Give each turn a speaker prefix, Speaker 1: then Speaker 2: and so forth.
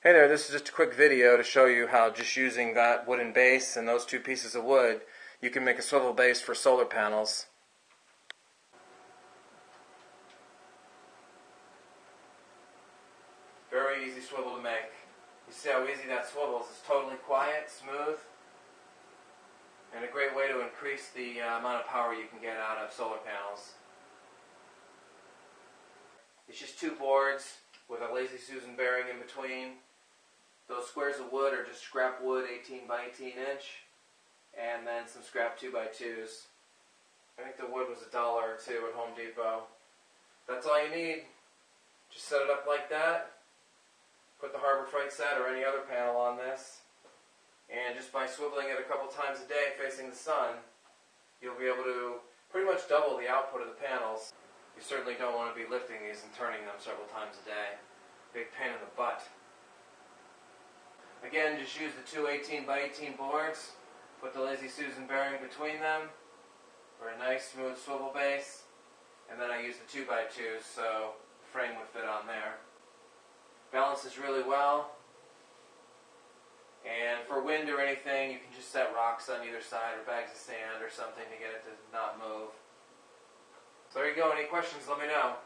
Speaker 1: Hey there, this is just a quick video to show you how just using that wooden base and those two pieces of wood, you can make a swivel base for solar panels. Very easy swivel to make. You see how easy that swivels. It's totally quiet, smooth, and a great way to increase the uh, amount of power you can get out of solar panels. It's just two boards with a Lazy Susan bearing in between. Those squares of wood are just scrap wood, 18 by 18 inch, and then some scrap 2 by 2s. I think the wood was a dollar or two at Home Depot. That's all you need. Just set it up like that. Put the Harbor Freight set or any other panel on this. And just by swiveling it a couple times a day facing the sun, you'll be able to pretty much double the output of the panels. You certainly don't want to be lifting these and turning them several times a day. Big pain in the butt. Again, just use the two 18 by 18 boards. Put the Lazy Susan bearing between them for a nice smooth swivel base. And then I use the 2 by 2s so the frame would fit on there. Balances really well. And for wind or anything, you can just set rocks on either side or bags of sand or something to get it to not move. So there you go. Any questions, let me know.